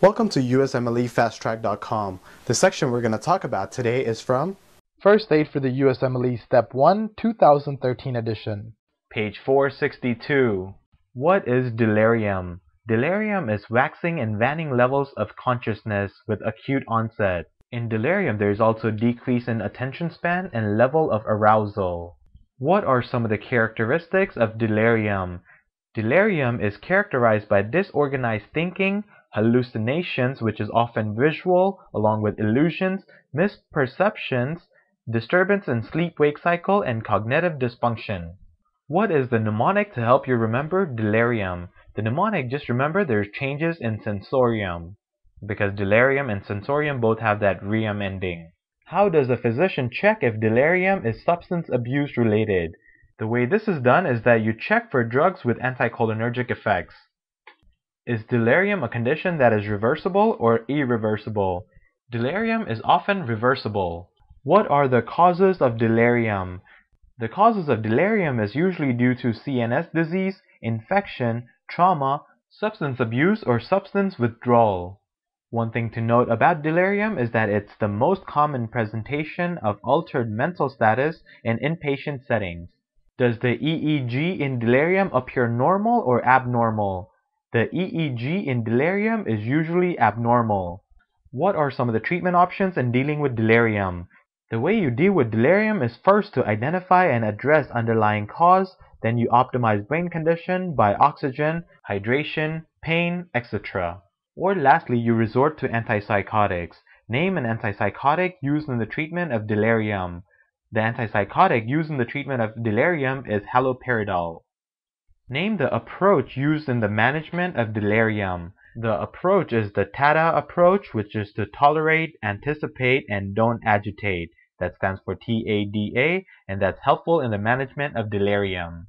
Welcome to USMLEFasttrack.com. The section we're going to talk about today is from First Aid for the USMLE Step 1 2013 edition. Page 462. What is delirium? Delirium is waxing and waning levels of consciousness with acute onset. In delirium, there is also decrease in attention span and level of arousal. What are some of the characteristics of delirium? Delirium is characterized by disorganized thinking, hallucinations, which is often visual, along with illusions, misperceptions, disturbance in sleep-wake cycle, and cognitive dysfunction. What is the mnemonic to help you remember delirium? The mnemonic, just remember there's changes in sensorium, because delirium and sensorium both have that rium ending. How does a physician check if delirium is substance abuse related? The way this is done is that you check for drugs with anticholinergic effects. Is delirium a condition that is reversible or irreversible? Delirium is often reversible. What are the causes of delirium? The causes of delirium is usually due to CNS disease, infection, trauma, substance abuse, or substance withdrawal. One thing to note about delirium is that it's the most common presentation of altered mental status in inpatient settings. Does the EEG in delirium appear normal or abnormal? The EEG in delirium is usually abnormal. What are some of the treatment options in dealing with delirium? The way you deal with delirium is first to identify and address underlying cause, then you optimize brain condition by oxygen, hydration, pain, etc. Or lastly, you resort to antipsychotics. Name an antipsychotic used in the treatment of delirium. The antipsychotic used in the treatment of delirium is haloperidol. Name the approach used in the management of delirium. The approach is the TADA approach, which is to tolerate, anticipate, and don't agitate. That stands for TADA, and that's helpful in the management of delirium.